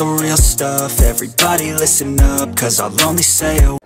the real stuff, everybody listen up, cause I'll only say a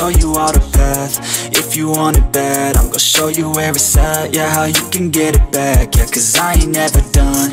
show you all the path. If you want it bad I'm gonna show you where it's at Yeah, how you can get it back. Yeah, cause I ain't never done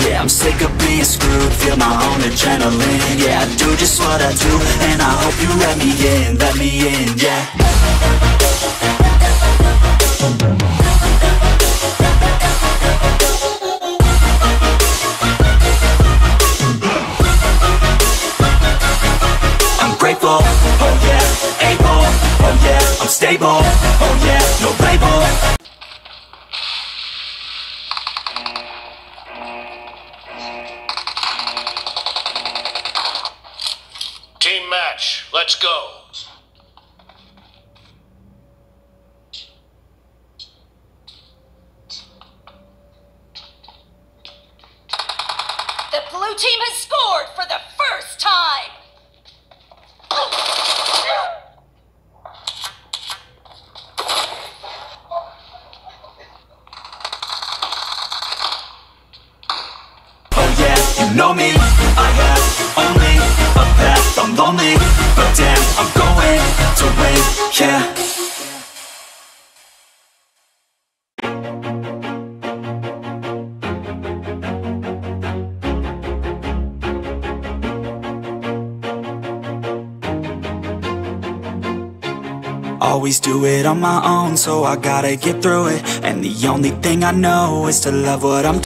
Yeah, I'm sick of being screwed. Feel my own adrenaline. Yeah, I do just what I do And I hope you let me in Let me in, yeah. I'm grateful, oh yeah, able, oh yeah, I'm stable, oh yeah, no label. Match, let's go. Always do it on my own, so I gotta get through it And the only thing I know is to love what I'm!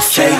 fake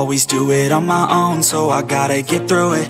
Always do it on my own, so I gotta get through it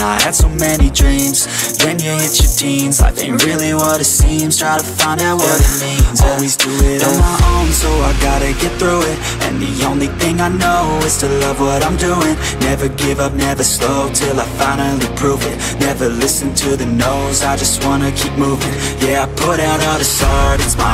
had so many dreams, then you hit your teens Life ain't really what it seems, try to find out what it means. Always do it on my own, so I gotta get through it. And the only thing I know is to love what I'm doing. Never give up, never slow, till I finally prove it. Never listen to the no's, I just wanna keep moving. Yeah, I put out all this art, it's my